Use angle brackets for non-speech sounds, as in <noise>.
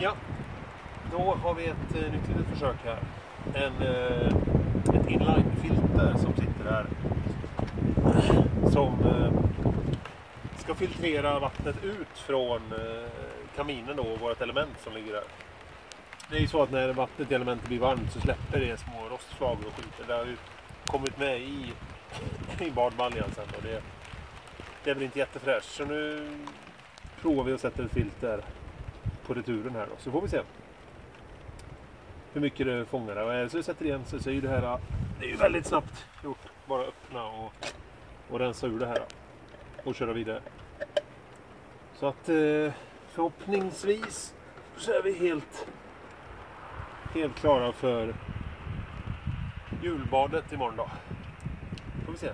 Ja, då har vi ett eh, nytt litet försök här. En, eh, ett inline-filter som sitter här. Som eh, ska filtrera vattnet ut från eh, kaminen då, och vårt element som ligger där. Det är ju så att när vattnet i elementet blir varmt så släpper det små rostflagor och skit. Det har ju kommit med i, <laughs> i badbaljan sen och det, det är väl inte jättefräscht. Så nu provar vi att sätta ett filter på returen här då. Så får vi se hur mycket det fångar. Och är det så vi sätter igen så, så är ju det här det är ju väldigt snabbt gjort. Bara öppna och, och rensa ur det här och köra vidare. Så att eh, förhoppningsvis så är vi helt helt klara för julbadet imorgon då. Får vi se.